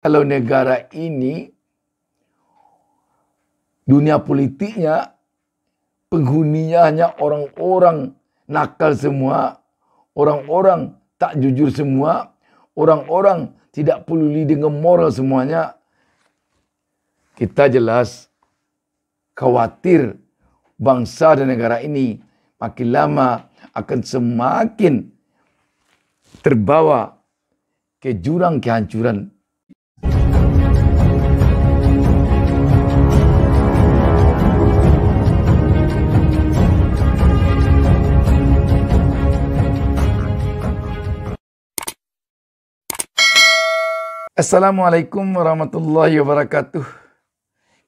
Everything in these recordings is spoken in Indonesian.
Kalau negara ini dunia politiknya penghuninya hanya orang-orang nakal semua, orang-orang tak jujur semua, orang-orang tidak peduli dengan moral semuanya. Kita jelas khawatir bangsa dan negara ini makin lama akan semakin terbawa ke jurang kehancuran. Assalamualaikum warahmatullahi wabarakatuh.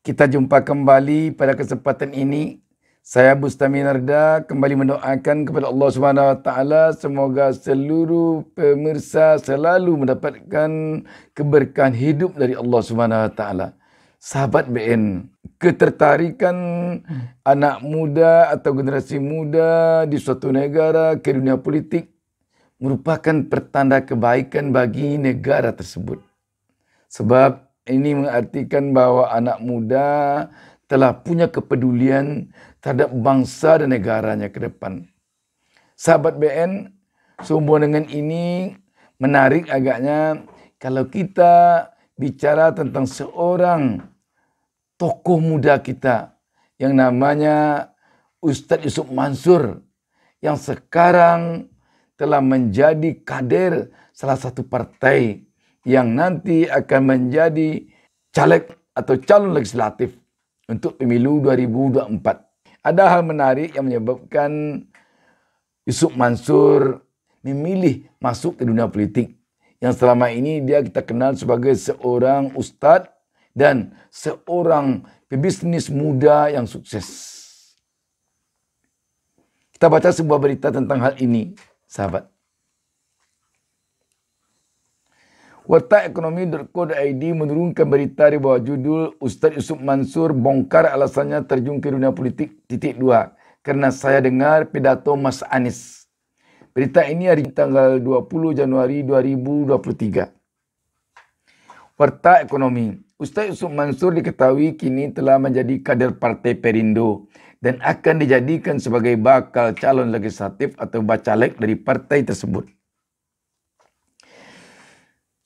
Kita jumpa kembali pada kesempatan ini saya Bustami Narda kembali mendoakan kepada Allah Subhanahu Wa Taala semoga seluruh pemirsa selalu mendapatkan keberkahan hidup dari Allah Subhanahu Wa Taala. Sahabat BN, ketertarikan anak muda atau generasi muda di suatu negara ke dunia politik merupakan pertanda kebaikan bagi negara tersebut. Sebab ini mengartikan bahawa anak muda telah punya kepedulian terhadap bangsa dan negaranya ke depan. Sahabat BN, sehubungan dengan ini menarik agaknya kalau kita bicara tentang seorang tokoh muda kita yang namanya Ustadz Yusuf Mansur yang sekarang telah menjadi kader salah satu partai yang nanti akan menjadi caleg atau calon legislatif untuk pemilu 2024. Ada hal menarik yang menyebabkan Yusuf Mansur memilih masuk ke dunia politik. Yang selama ini dia kita kenal sebagai seorang ustadz dan seorang pebisnis muda yang sukses. Kita baca sebuah berita tentang hal ini, sahabat. Wartaekonomi.co.id menurunkan berita di bawah judul Ustaz Yusuf Mansur bongkar alasannya terjun ke dunia politik titik dua. Kerana saya dengar pidato Mas Anis. Berita ini hari tanggal 20 Januari 2023. Warta Ekonomi. Ustaz Yusuf Mansur diketahui kini telah menjadi kader Partai Perindo dan akan dijadikan sebagai bakal calon legislatif atau bacalek dari partai tersebut.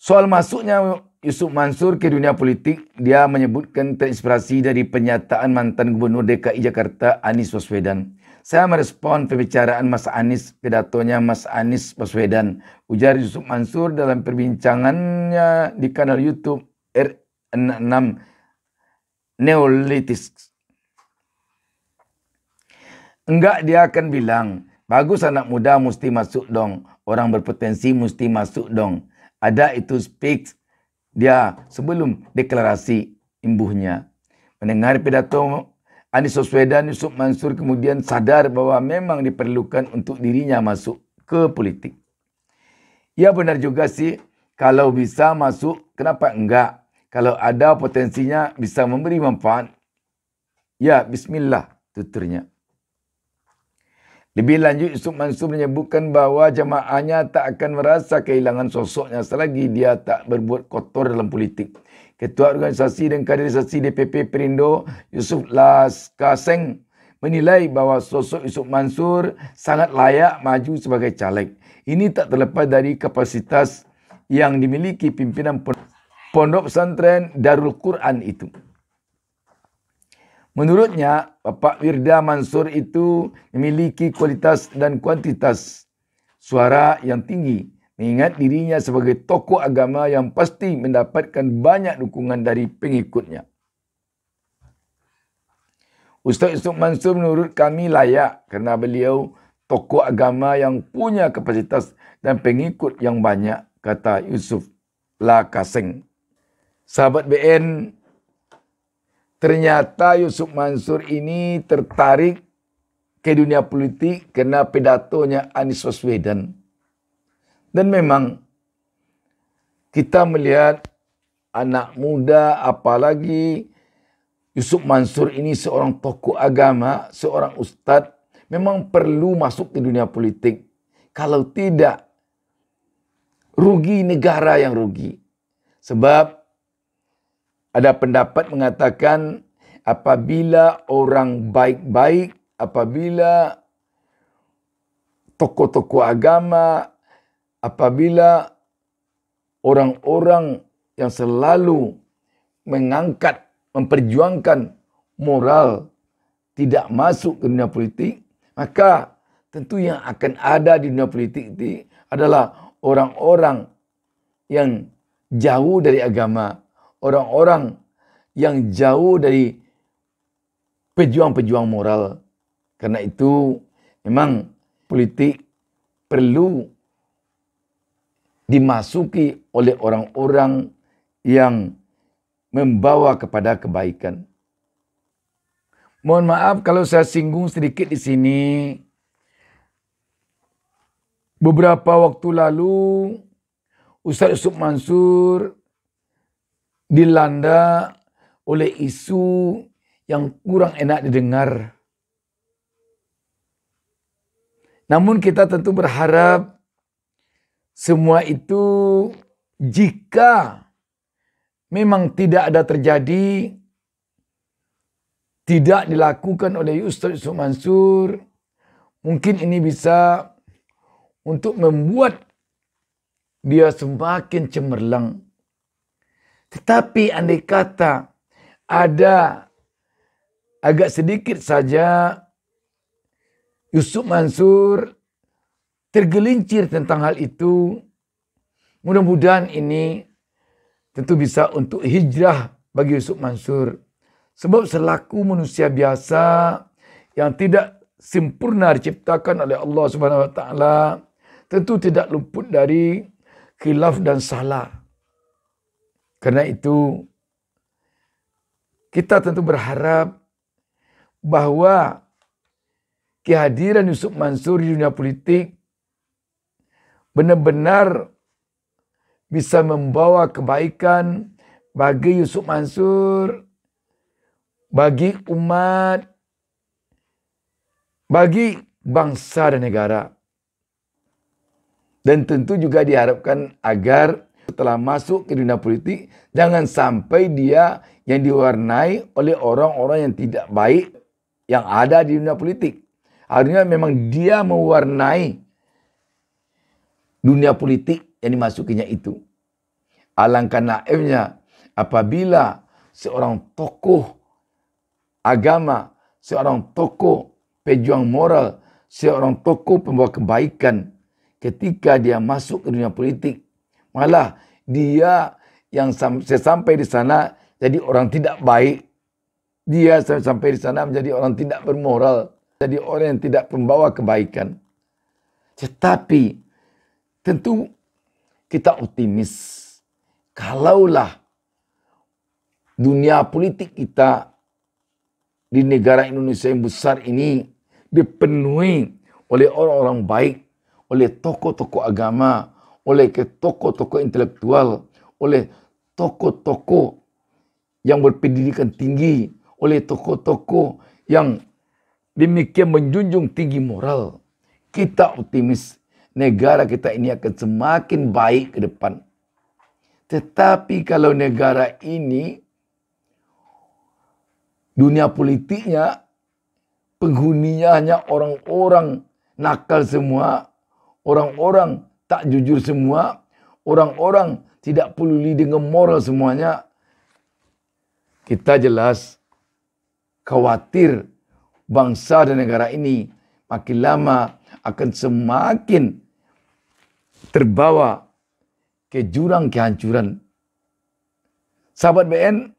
Soal masuknya Yusuf Mansur ke dunia politik, dia menyebutkan terinspirasi dari penyataan mantan Gubernur DKI Jakarta Anies Baswedan. Saya merespon pembicaraan Mas Anies, pidatonya Mas Anies Baswedan. Ujar Yusuf Mansur dalam perbincangannya di kanal YouTube R66 Neolitis. Enggak dia akan bilang, bagus anak muda mesti masuk dong. Orang berpotensi mesti masuk dong ada itu speak dia sebelum deklarasi imbuhnya. Mendengar pidato Anies Baswedan, Yusuf Mansur kemudian sadar bahawa memang diperlukan untuk dirinya masuk ke politik. Ya benar juga sih, kalau bisa masuk, kenapa enggak? Kalau ada potensinya bisa memberi manfaat. Ya, bismillah tuturnya. Lebih lanjut, Yusuf Mansur menyebutkan bahawa jemaahnya tak akan merasa kehilangan sosoknya selagi dia tak berbuat kotor dalam politik. Ketua Organisasi dan Kaderisasi DPP Perindo, Yusuf Laskaseng, menilai bahawa sosok Yusuf Mansur sangat layak maju sebagai caleg. Ini tak terlepas dari kapasitas yang dimiliki pimpinan pondok pesantren Darul Quran itu. Menurutnya, Bapak Wirda Mansur itu memiliki kualitas dan kuantitas suara yang tinggi. Mengingat dirinya sebagai tokoh agama yang pasti mendapatkan banyak dukungan dari pengikutnya. Ustaz Yusuf Mansur menurut kami layak kerana beliau tokoh agama yang punya kapasitas dan pengikut yang banyak, kata Yusuf Lakaseng. Sahabat BN, Ternyata Yusuf Mansur ini tertarik ke dunia politik karena pidatonya Anies Baswedan. Dan memang kita melihat anak muda apalagi Yusuf Mansur ini seorang tokoh agama, seorang ustadz memang perlu masuk ke dunia politik. Kalau tidak, rugi negara yang rugi. Sebab Ada pendapat mengatakan apabila orang baik-baik, apabila tokoh-tokoh agama, apabila orang-orang yang selalu mengangkat, memperjuangkan moral tidak masuk ke dunia politik, maka tentu yang akan ada di dunia politik itu adalah orang-orang yang jauh dari agama, orang-orang yang jauh dari pejuang-pejuang moral. Karena itu memang politik perlu dimasuki oleh orang-orang yang membawa kepada kebaikan. Mohon maaf kalau saya singgung sedikit di sini. Beberapa waktu lalu Ustaz Yusuf Mansur dilanda oleh isu yang kurang enak didengar. Namun kita tentu berharap semua itu jika memang tidak ada terjadi tidak dilakukan oleh Ustaz Yusuf Mansur, mungkin ini bisa untuk membuat dia semakin cemerlang. Tetapi andai kata ada agak sedikit saja Yusuf Mansur tergelincir tentang hal itu, mudah-mudahan ini tentu bisa untuk hijrah bagi Yusuf Mansur. Sebab selaku manusia biasa yang tidak sempurna diciptakan oleh Allah Subhanahu wa taala tentu tidak luput dari khilaf dan salah. Karena itu kita tentu berharap bahwa kehadiran Yusuf Mansur di dunia politik benar-benar bisa membawa kebaikan bagi Yusuf Mansur bagi umat, bagi bangsa dan negara. Dan tentu juga diharapkan agar setelah masuk ke dunia politik, jangan sampai dia yang diwarnai oleh orang-orang yang tidak baik yang ada di dunia politik. Artinya memang dia mewarnai dunia politik yang dimasukinya itu. Alangkah naifnya apabila seorang tokoh agama, seorang tokoh pejuang moral, seorang tokoh pembawa kebaikan ketika dia masuk ke dunia politik. Malah dia yang sampai di sana jadi orang tidak baik. Dia sampai di sana menjadi orang tidak bermoral. Jadi orang yang tidak membawa kebaikan. Tetapi tentu kita optimis. Kalaulah dunia politik kita di negara Indonesia yang besar ini dipenuhi oleh orang-orang baik, oleh tokoh-tokoh agama, oleh tokoh-tokoh intelektual, oleh tokoh-tokoh yang berpendidikan tinggi, oleh tokoh-tokoh yang demikian menjunjung tinggi moral. Kita optimis negara kita ini akan semakin baik ke depan. Tetapi kalau negara ini dunia politiknya penghuninya hanya orang-orang nakal semua, orang-orang tak jujur semua, orang-orang tidak peduli dengan moral semuanya. Kita jelas khawatir bangsa dan negara ini makin lama akan semakin terbawa ke jurang kehancuran. Sahabat BN,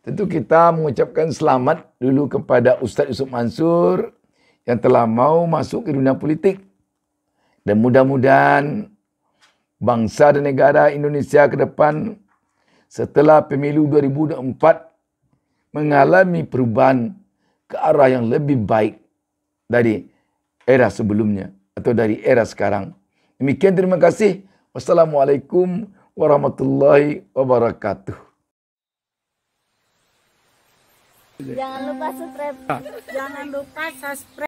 Tentu kita mengucapkan selamat dulu kepada Ustaz Yusuf Mansur yang telah mau masuk ke dunia politik. Dan mudah-mudahan bangsa dan negara Indonesia ke depan setelah pemilu 2024 mengalami perubahan ke arah yang lebih baik dari era sebelumnya atau dari era sekarang. Demikian terima kasih. Wassalamualaikum warahmatullahi wabarakatuh. Jangan lupa subscribe. Jangan lupa subscribe.